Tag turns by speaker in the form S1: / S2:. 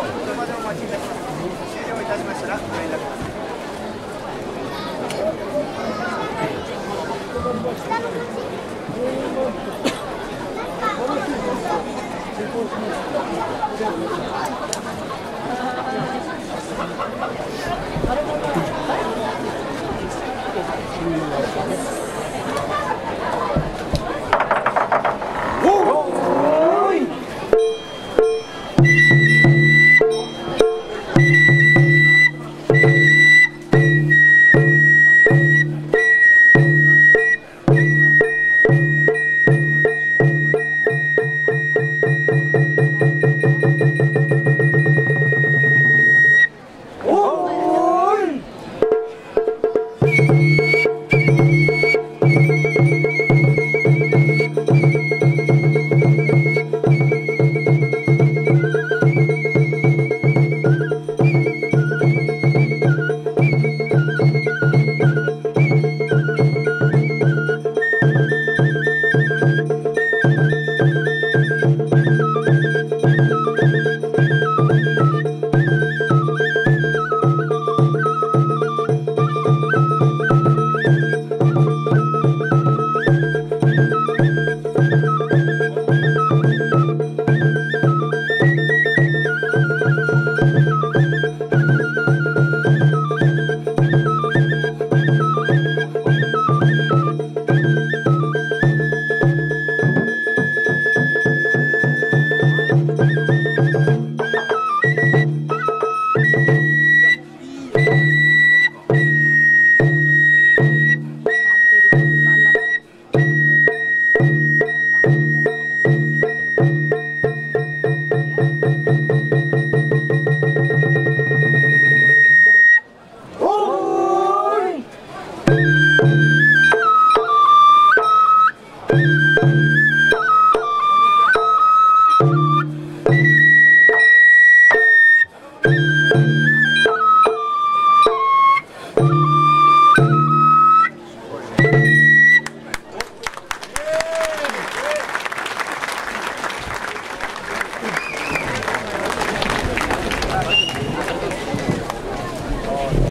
S1: お車で待ちにます終了いたしましたらご連絡ください
S2: Thank you.